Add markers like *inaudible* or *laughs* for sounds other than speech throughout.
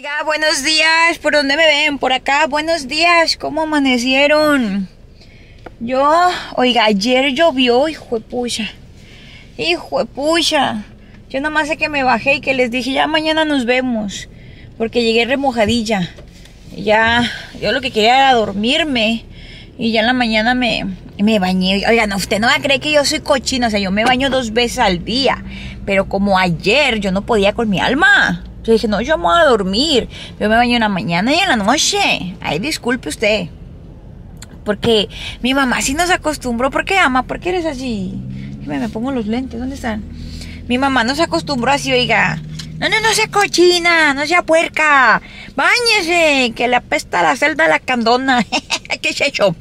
Oiga, buenos días. ¿Por dónde me ven? Por acá. Buenos días. ¿Cómo amanecieron? Yo, oiga, ayer llovió, hijo de pucha. Hijo de pucha. Yo nomás sé que me bajé y que les dije, ya mañana nos vemos. Porque llegué remojadilla. Ya, yo lo que quería era dormirme. Y ya en la mañana me, me bañé. Oigan, usted no va a creer que yo soy cochina. O sea, yo me baño dos veces al día. Pero como ayer yo no podía con mi alma. Yo dije, no, yo me voy a dormir. Yo me baño en la mañana y en la noche. Ay, disculpe usted. Porque mi mamá sí nos acostumbró. ¿Por qué, ama? ¿Por qué eres así? Déjame, me pongo los lentes. ¿Dónde están? Mi mamá nos acostumbró así, oiga. No, no, no sea cochina, no sea puerca. Báñese, que le apesta la celda a la candona. *laughs* ¿Qué es hecho?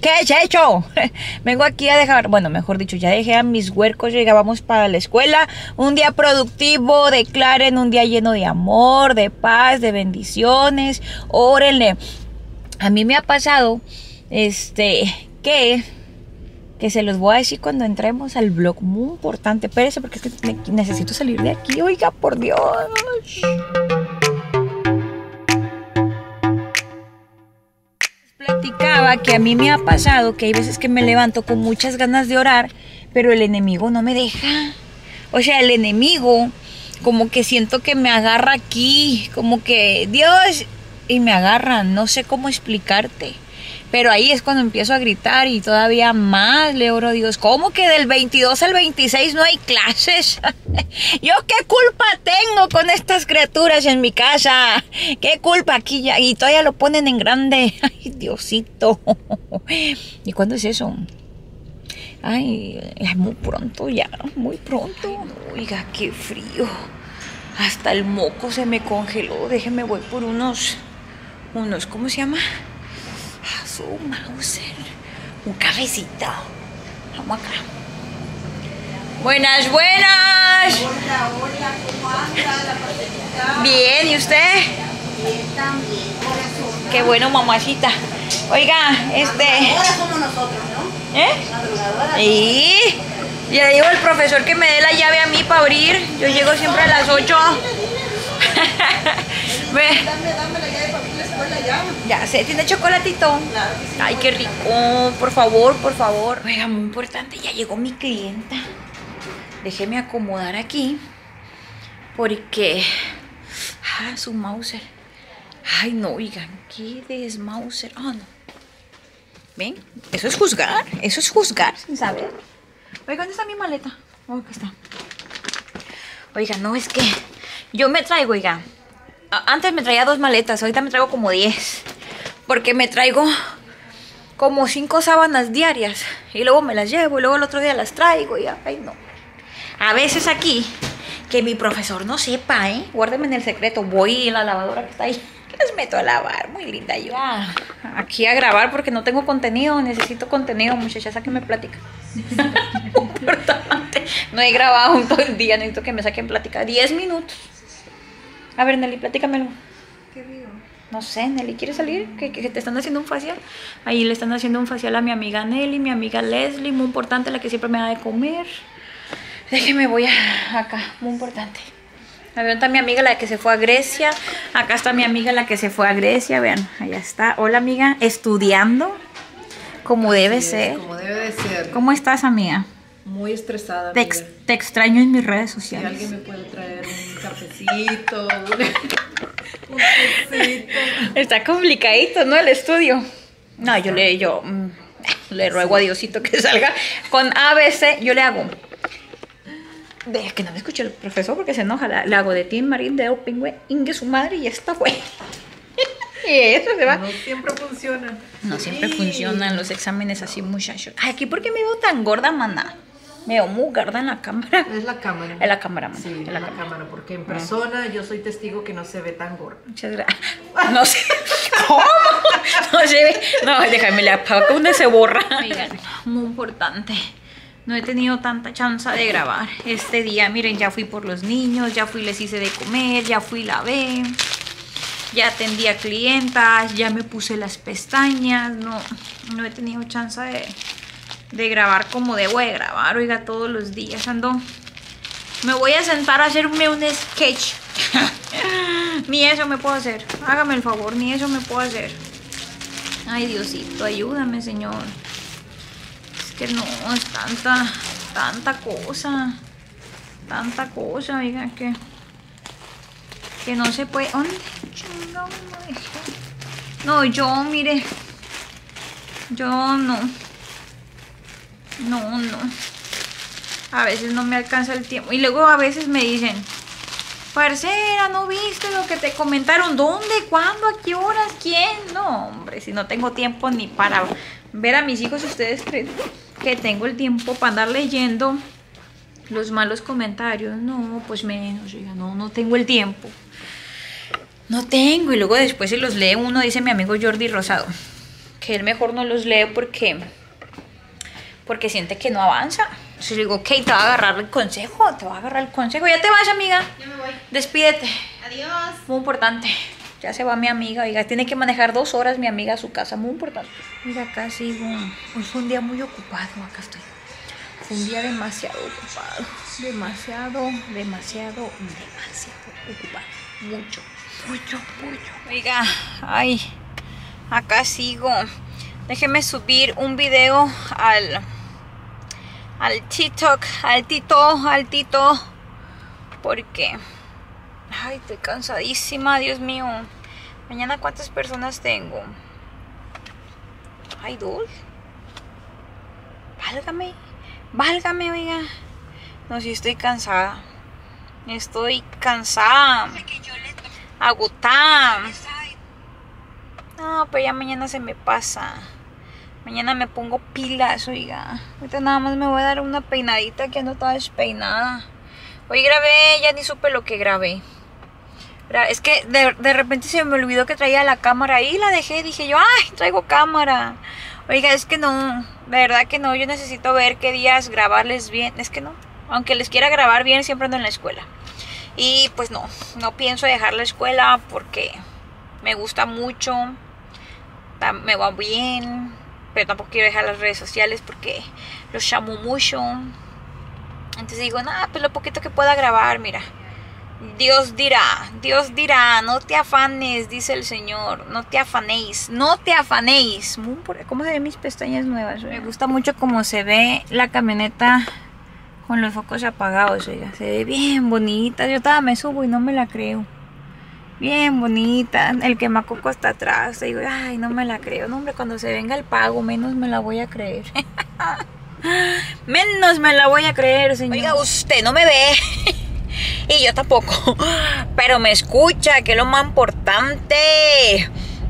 ¿Qué es hecho? *laughs* Vengo aquí a dejar, bueno, mejor dicho, ya dejé a mis huercos, vamos para la escuela. Un día productivo, declaren un día lleno de amor, de paz, de bendiciones. Órenle. A mí me ha pasado, este, que, que se los voy a decir cuando entremos al blog. Muy importante. Espérese porque es que ne- necesito salir de aquí. Oiga, por Dios. Que a mí me ha pasado que hay veces que me levanto con muchas ganas de orar, pero el enemigo no me deja. O sea, el enemigo como que siento que me agarra aquí, como que Dios y me agarra, no sé cómo explicarte. Pero ahí es cuando empiezo a gritar y todavía más le oro a Dios. ¿Cómo que del 22 al 26 no hay clases? *laughs* ¿Yo qué culpa tengo con estas criaturas en mi casa? ¿Qué culpa aquí ya? Y todavía lo ponen en grande. *laughs* Ay, Diosito. *laughs* ¿Y cuándo es eso? Ay, muy pronto ya, muy pronto. Oiga, qué frío. Hasta el moco se me congeló. Déjeme, voy por unos, unos, ¿cómo se llama? Su Mauser. Un cafecito. Vamos acá. Buenas, buenas. Hola, hola, ¿cómo anda la pastelita? Bien, ¿y usted? Bien, también, corazón. Qué bueno, mamacita. Oiga, este. Ahora somos nosotros, ¿no? ¿Eh? Madrugadora. Y ya le digo al profesor que me dé la llave a mí para abrir. Yo llego siempre a las 8. *laughs* Ve, Dame, dame la llave para abrir la escuela ya. sé, tiene chocolatito. Claro que sí. Ay, qué rico. Por favor, por favor. Oiga, muy importante, ya llegó mi clienta. Déjeme acomodar aquí. Porque. Ah, su Mauser. Ay, no, oigan, ¿qué es Mauser? Ah, no. ¿Ven? Eso es juzgar. Eso es juzgar sin saber. Oiga, ¿dónde está mi maleta? Oh, aquí está. Oiga, no, es que yo me traigo, oiga. Antes me traía dos maletas, ahorita me traigo como diez. Porque me traigo como cinco sábanas diarias. Y luego me las llevo y luego el otro día las traigo y ay no. A veces aquí, que mi profesor no sepa, ¿eh? Guárdeme en el secreto. Voy en la lavadora que está ahí. Las meto a lavar. Muy linda yo. Aquí a grabar porque no tengo contenido. Necesito contenido, muchachas. Sáquenme plática. *laughs* Importante. No he grabado en todo el día. Necesito que me saquen plática. Diez minutos. A ver, Nelly, platícamelo. ¿Qué vivo? No sé, Nelly, ¿quieres salir? ¿Que, que te están haciendo un facial? Ahí le están haciendo un facial a mi amiga Nelly, mi amiga Leslie, muy importante, la que siempre me da de comer. Déjeme, voy a, acá, muy importante. A ver, está mi amiga, la que se fue a Grecia. Acá está mi amiga, la que se fue a Grecia. Vean, allá está. Hola, amiga, estudiando como debe Así es, ser. Como debe de ser. ¿Cómo estás, amiga? Muy estresada. Te, amiga. ex- te extraño en mis redes Si sociales. alguien me puede traer un cafecito, *laughs* un, un tecito. Está complicadito, ¿no? El estudio. No, yo le, yo mm, *laughs* le ruego a Diosito que salga con ABC. Yo le hago. De que no me escuche el profesor porque se enoja. Le, hago de Tim Marín de Open, güey. Ingue su madre y esta güey. *laughs* y eso se va. No siempre funciona. No siempre Sí. funcionan los exámenes así, muchachos. Ay, aquí, ¿por qué me veo tan gorda, mana? Me veo muy gorda en la cámara. Es la cámara. En la cámara, mana. Sí, en en la la cámara. cámara, porque en persona yo soy testigo que no se ve tan gorda. Muchas gracias. *laughs* No sé. ¿Cómo? No se ve. No, déjame le apago donde se borra. Muy importante. No he tenido tanta chance de grabar este día. Miren, ya fui por los niños, ya fui, les hice de comer, ya fui, lavé. Ya atendí a clientas, ya me puse las pestañas. No, no he tenido chance de, de grabar como debo de grabar. Oiga, todos los días ando. Me voy a sentar a hacerme un sketch. *laughs* Ni eso me puedo hacer. Hágame el favor, ni eso me puedo hacer. Ay, Diosito, ayúdame, Señor. Es que no, es tanta, tanta cosa. Tanta cosa, oiga, que. Que no se puede. ¿Dónde? No, yo, mire. Yo no. No, no. A veces no me alcanza el tiempo. Y luego a veces me dicen, parcera, ¿no viste lo que te comentaron? ¿Dónde? ¿Cuándo? ¿A qué horas? ¿Quién? No, hombre, si no tengo tiempo ni para ver a mis hijos, ¿ustedes creen que tengo el tiempo para andar leyendo los malos comentarios? No, pues menos, no, no tengo el tiempo. No tengo. Y luego después si los lee uno, dice mi amigo Jordi Rosado, que él mejor no los lee porque, porque siente que no avanza. Entonces le digo, ok, te va a agarrar el consejo, te va a agarrar el consejo. Ya te vas, amiga. Ya me voy. Despídete. Adiós. Muy importante. Ya se va mi amiga, oiga, tiene que manejar dos horas mi amiga a su casa, muy importante. Mira, acá sigo. Hoy fue un día muy ocupado, acá estoy. Fue un día demasiado ocupado. Demasiado, demasiado, demasiado ocupado. Mucho, mucho, mucho. Oiga, ay, acá sigo. Déjeme subir un video al, al TikTok, al Tito, al Tito. Porque, ay, estoy cansadísima, Dios mío. Mañana, ¿cuántas personas tengo? Hay dos. Válgame, válgame, oiga. No, si estoy cansada. Estoy cansada. Agotada. No, pero ya mañana se me pasa. Mañana me pongo pilas, oiga. Ahorita nada más me voy a dar una peinadita que ando toda despeinada. Hoy grabé, ya ni supe lo que grabé. Gra- Es que de, de repente se me olvidó que traía la cámara ahí, la dejé, dije yo, ay, traigo cámara. Oiga, es que no, de verdad que no, yo necesito ver qué días grabarles bien, es que no. Aunque les quiera grabar bien, siempre ando en la escuela. Y pues no, no pienso dejar la escuela porque me gusta mucho, me va bien, pero tampoco quiero dejar las redes sociales porque los llamo mucho. Entonces digo, nada, pues lo poquito que pueda grabar, mira. Dios dirá, Dios dirá, no te afanes, dice el Señor, no te afanéis, no te afanéis. ¿Cómo se ven mis pestañas nuevas? Me gusta mucho cómo se ve la camioneta con los focos apagados, oiga, se ve bien bonita. Yo todavía me subo y no me la creo. Bien bonita, el quemacoco está atrás. Digo, ay, no me la creo. No, hombre, cuando se venga el pago, menos me la voy a creer. *laughs* Menos me la voy a creer, señor. Oiga, usted no me ve. *laughs* y yo tampoco. *laughs* Pero me escucha, que es lo más importante.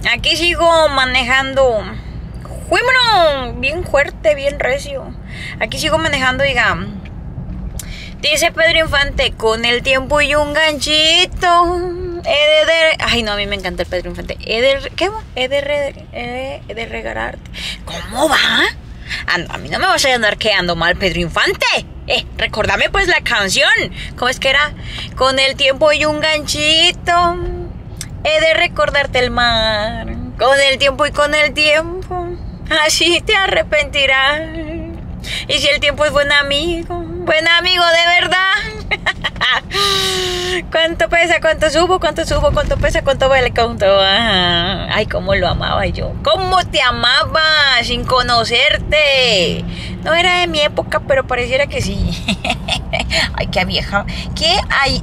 Aquí sigo manejando. Bueno, bien fuerte, bien recio. Aquí sigo manejando, diga. Dice Pedro Infante, con el tiempo y un ganchito. He Ay, no, a mí me encanta el Pedro Infante. He de, ¿Qué va? He de, re-. ¿Cómo va? Ah, a mí no me vas a andar quedando mal, Pedro Infante. Eh, recordame pues la canción. ¿Cómo es que era? Con el tiempo y un ganchito. He de recordarte el mar. Con el tiempo y con el tiempo. Así te arrepentirás. Y si el tiempo es buen amigo, buen amigo de verdad. *laughs* ¿Cuánto pesa? ¿Cuánto subo? ¿Cuánto subo? ¿Cuánto pesa? ¿Cuánto vale? ¿Cuánto? Ah, Ay, cómo lo amaba yo. ¿Cómo te amaba sin conocerte? No era de mi época, pero pareciera que sí. *laughs* Ay, qué vieja. ¿Qué ay?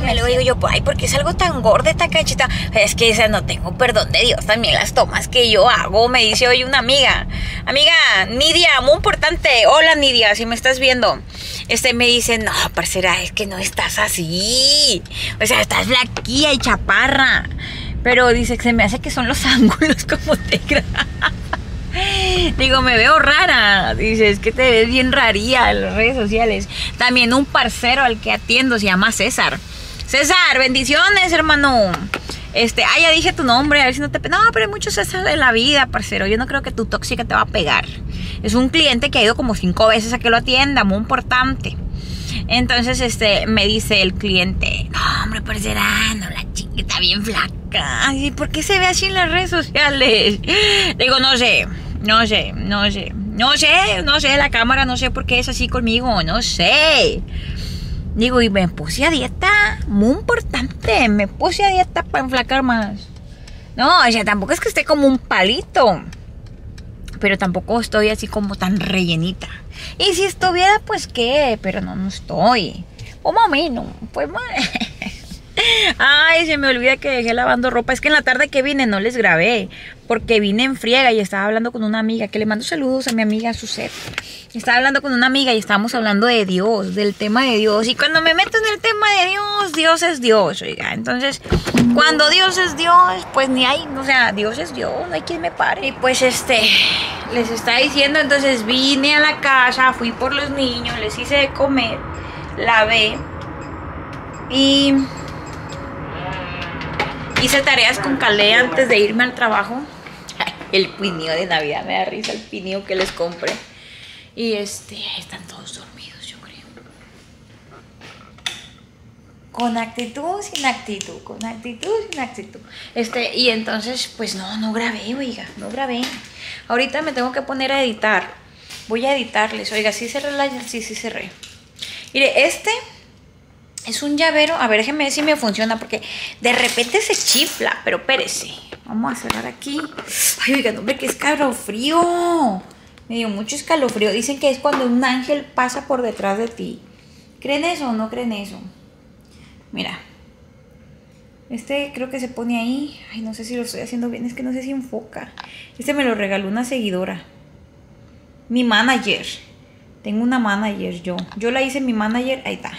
Me lo digo yo, ay, porque es algo tan gorda esta cachita. Es que esa no tengo perdón de Dios. También las tomas que yo hago, me dice hoy una amiga. Amiga, Nidia, muy importante. Hola, Nidia, si me estás viendo. Este me dice, no, parcera, es que no estás así. O sea, estás flaquilla y chaparra. Pero dice que se me hace que son los *laughs* ángulos como te. *laughs* Digo, me veo rara. Dice, es que te ves bien raría en las redes sociales. También un parcero al que atiendo se llama César. César, bendiciones, hermano. Este, ah, ya dije tu nombre, a ver si no te... No, pero hay muchos César en la vida, parcero. Yo no creo que tu tóxica te va a pegar. Es un cliente que ha ido como cinco veces a que lo atienda, muy importante. Entonces, este, me dice el cliente, no, hombre, parcerá, no, la chica está bien flaca. Ay, ¿por qué se ve así en las redes sociales? Digo, no sé, no sé, no sé, no sé, no sé, la cámara, no sé por qué es así conmigo, no sé. Digo, y me puse a dieta, muy importante, me puse a dieta para enflacar más. No, o sea, tampoco es que esté como un palito, pero tampoco estoy así como tan rellenita. Y si estuviera, pues qué, pero no, no estoy. O más o menos, pues más. *laughs* Ay, se me olvida que dejé lavando ropa. Es que en la tarde que vine no les grabé. Porque vine en friega y estaba hablando con una amiga. Que le mando saludos a mi amiga Suset. Estaba hablando con una amiga y estábamos hablando de Dios, del tema de Dios. Y cuando me meto en el tema de Dios, Dios es Dios, oiga. Entonces, cuando Dios es Dios, pues ni hay, o sea, Dios es Dios, no hay quien me pare. Y pues este, les está diciendo, entonces vine a la casa, fui por los niños, les hice de comer, lavé. Y Hice tareas con Calé antes de irme al trabajo. El pinio de Navidad me da risa, el pinio que les compré. Y este, están todos dormidos, yo creo. Con actitud, sin actitud, con actitud, sin actitud. Este, y entonces, pues no, no grabé, oiga, no grabé. Ahorita me tengo que poner a editar. Voy a editarles. Oiga, sí cerré la, sí, sí cerré. Mire, este es un llavero. A ver, déjenme ver si me funciona porque de repente se chifla. Pero espérese. Vamos a cerrar aquí. Ay, oigan, hombre, qué escalofrío. Me dio mucho escalofrío. Dicen que es cuando un ángel pasa por detrás de ti. ¿Creen eso o no creen eso? Mira. Este creo que se pone ahí. Ay, no sé si lo estoy haciendo bien. Es que no sé si enfoca. Este me lo regaló una seguidora. Mi manager. Tengo una manager yo. Yo la hice mi manager. Ahí está.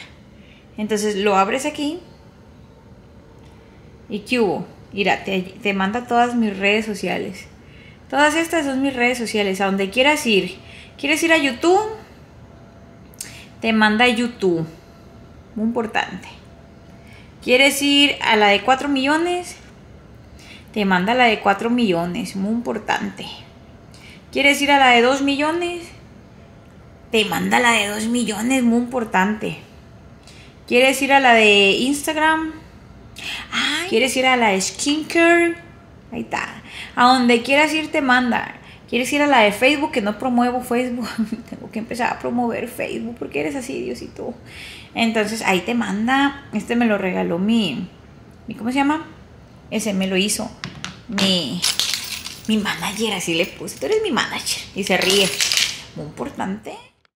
Entonces lo abres aquí. ¿Y qué hubo? Mira, te, te manda todas mis redes sociales. Todas estas son mis redes sociales. A donde quieras ir. ¿Quieres ir a YouTube? Te manda a YouTube. Muy importante. ¿Quieres ir a la de 4 millones? Te manda la de 4 millones. Muy importante. ¿Quieres ir a la de 2 millones? Te manda la de 2 millones. Muy importante. ¿Quieres ir a la de Instagram? ¿Quieres ir a la de Skincare? Ahí está. A donde quieras ir te manda. ¿Quieres ir a la de Facebook? Que no promuevo Facebook. *laughs* Tengo que empezar a promover Facebook porque eres así, Diosito. Entonces ahí te manda. Este me lo regaló mi. mi ¿Cómo se llama? Ese me lo hizo. Mi. Mi manager, así le puse. Tú eres mi manager. Y se ríe. Muy importante.